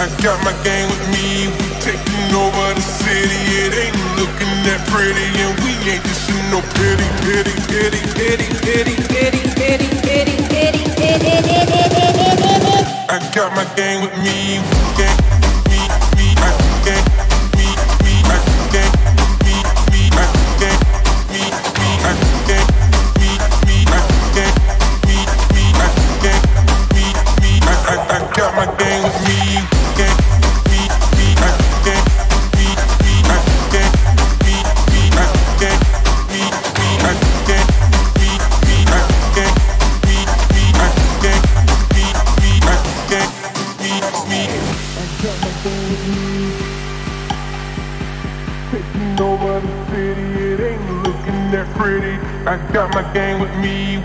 I got my gang with me, we taking over the city. It ain't looking that pretty, and we ain't just no pity, pity, pity, pity, pity, pity, pity, pity, pity, pity, pity. I got my gang with me, gang, over the city, it ain't looking that pretty. I got my gang with me.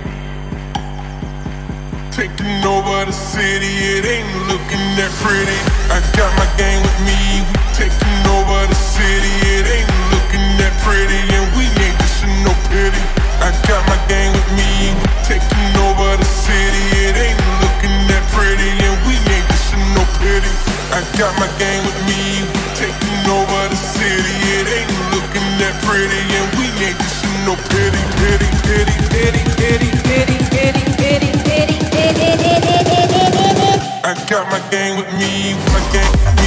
Taking over the city, it ain't looking that pretty. I got my gang with me. Taking over the city, it ain't looking that pretty. And we ain't dishing no pity. I got my gang with me. Taking over the city, it ain't looking that pretty. And we ain't dishing no pity. I got my gang pretty, and we ain't dishing no pity, pity, pity, pity, pity, pity, pity, pity, pity, pity, pity. pity, pity. I got my gang with me, my gang, me, me,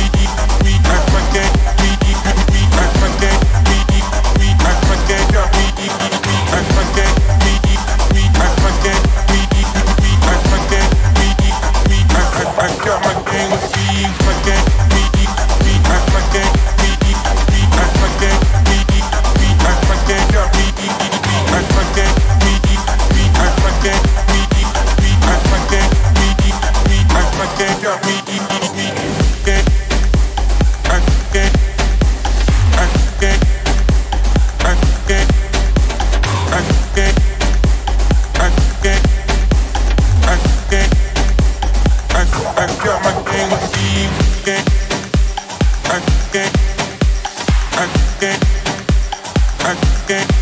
Okay.